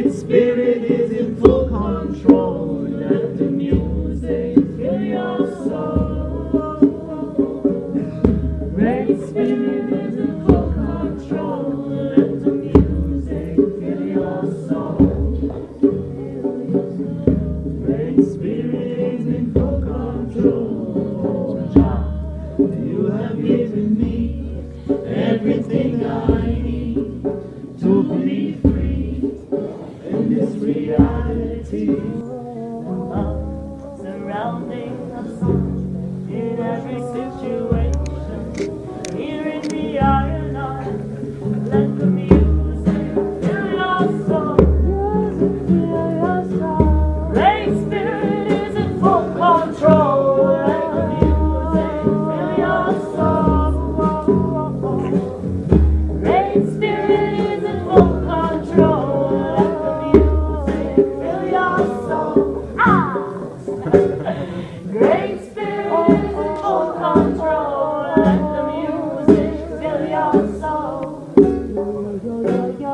Great Spirit is in full control. Let the music fill your soul. Great Spirit is in full control. Let the music fill your soul. Great Spirit is in full control. You have given me reality.